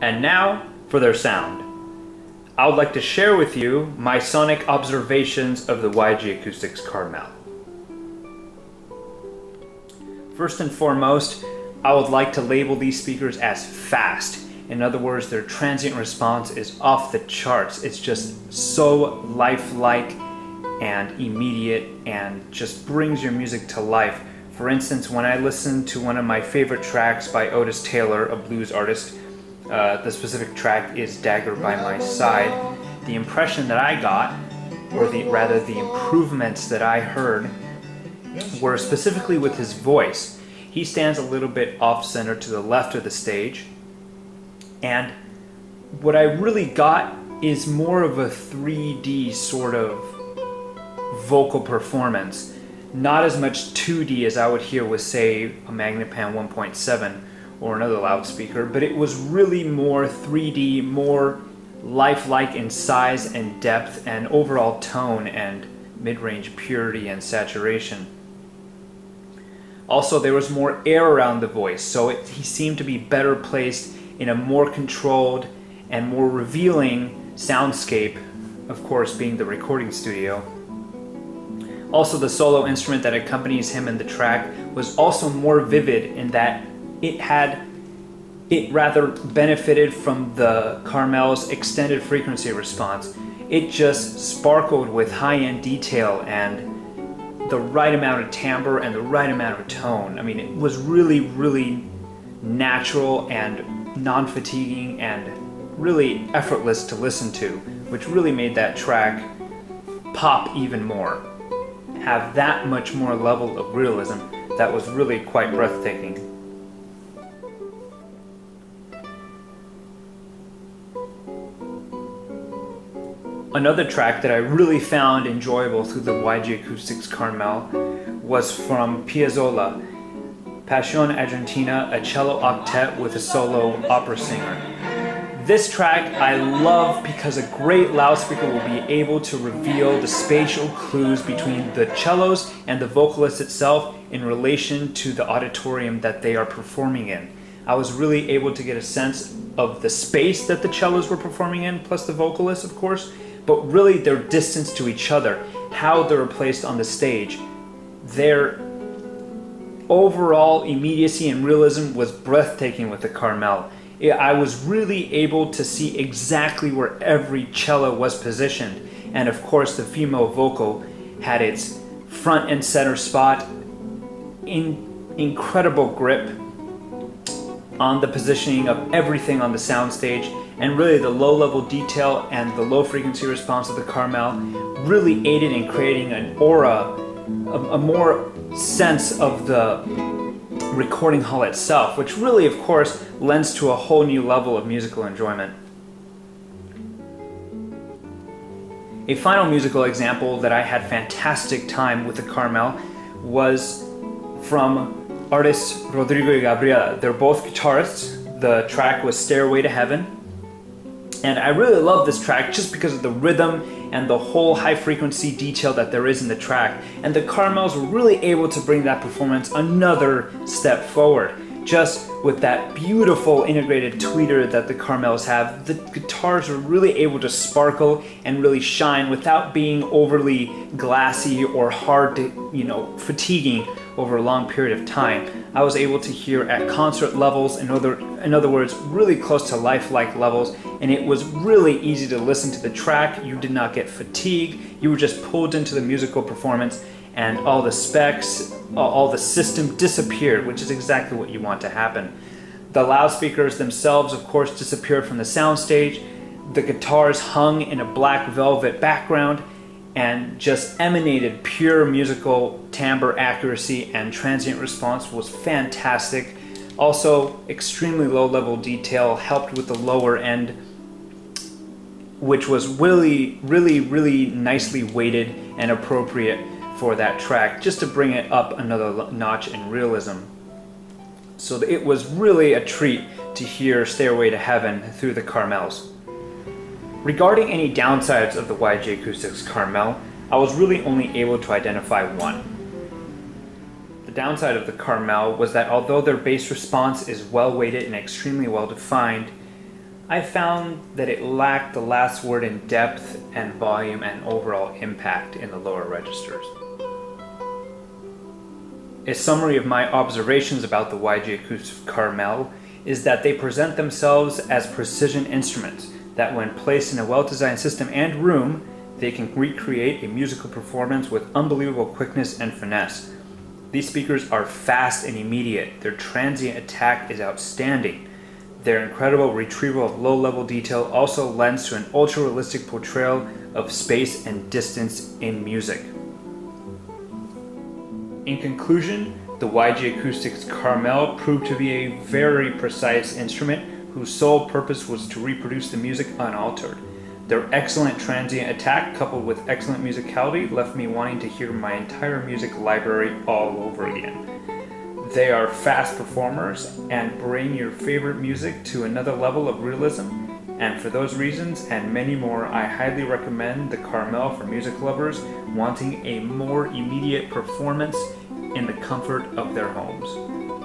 And now for their sound. I would like to share with you my sonic observations of the YG Acoustics Carmel. First and foremost, I would like to label these speakers as fast. In other words, their transient response is off the charts. It's just so lifelike and immediate and just brings your music to life. For instance, when I listen to one of my favorite tracks by Otis Taylor, a blues artist, uh, the specific track is Dagger by My Side, the impression that I got, or the rather the improvements that I heard, were specifically with his voice. He stands a little bit off center to the left of the stage, and what I really got is more of a 3D sort of vocal performance not as much 2D as I would hear with, say, a Magnepan 1.7 or another loudspeaker, but it was really more 3D, more lifelike in size and depth and overall tone and mid-range purity and saturation. Also, there was more air around the voice, so it, he seemed to be better placed in a more controlled and more revealing soundscape, of course, being the recording studio. Also, the solo instrument that accompanies him in the track was also more vivid in that it had it rather benefited from the Carmel's extended frequency response. It just sparkled with high-end detail and the right amount of timbre and the right amount of tone. I mean, it was really, really natural and non-fatiguing and really effortless to listen to, which really made that track pop even more have that much more level of realism that was really quite breathtaking. Another track that I really found enjoyable through the YG Acoustics Carmel was from Piazzolla, Passion Argentina, a cello octet with a solo opera singer. This track I love because a great loudspeaker will be able to reveal the spatial clues between the cellos and the vocalist itself in relation to the auditorium that they are performing in. I was really able to get a sense of the space that the cellos were performing in, plus the vocalist, of course, but really their distance to each other, how they're placed on the stage. Their overall immediacy and realism was breathtaking with the Carmel. I was really able to see exactly where every cello was positioned. And of course, the female vocal had its front and center spot, in incredible grip on the positioning of everything on the soundstage, and really the low level detail and the low frequency response of the Carmel really aided in creating an aura, a, a more sense of the recording hall itself, which really, of course, lends to a whole new level of musical enjoyment. A final musical example that I had fantastic time with the Carmel was from artists Rodrigo y Gabriela. They're both guitarists. The track was Stairway to Heaven. And I really love this track just because of the rhythm and the whole high frequency detail that there is in the track. And the Carmels were really able to bring that performance another step forward. Just with that beautiful integrated tweeter that the Carmels have, the guitars are really able to sparkle and really shine without being overly glassy or hard to, you know, fatiguing over a long period of time. I was able to hear at concert levels, in other, in other words, really close to lifelike levels, and it was really easy to listen to the track. You did not get fatigued. You were just pulled into the musical performance, and all the specs, all the system disappeared, which is exactly what you want to happen. The loudspeakers themselves, of course, disappeared from the soundstage. The guitars hung in a black velvet background, and just emanated pure musical timbre accuracy and transient response was fantastic. Also, extremely low level detail helped with the lower end, which was really, really, really nicely weighted and appropriate for that track, just to bring it up another notch in realism. So it was really a treat to hear Stairway to Heaven through the Carmels. Regarding any downsides of the YG Acoustics Carmel, I was really only able to identify one. The downside of the Carmel was that although their bass response is well weighted and extremely well defined, I found that it lacked the last word in depth and volume and overall impact in the lower registers. A summary of my observations about the YG Acoustic Carmel is that they present themselves as precision instruments that when placed in a well-designed system and room, they can recreate a musical performance with unbelievable quickness and finesse. These speakers are fast and immediate. Their transient attack is outstanding. Their incredible retrieval of low level detail also lends to an ultra realistic portrayal of space and distance in music. In conclusion, the YG Acoustics Carmel proved to be a very precise instrument whose sole purpose was to reproduce the music unaltered. Their excellent transient attack, coupled with excellent musicality, left me wanting to hear my entire music library all over again. They are fast performers and bring your favorite music to another level of realism. And for those reasons and many more, I highly recommend the Carmel for music lovers wanting a more immediate performance in the comfort of their homes.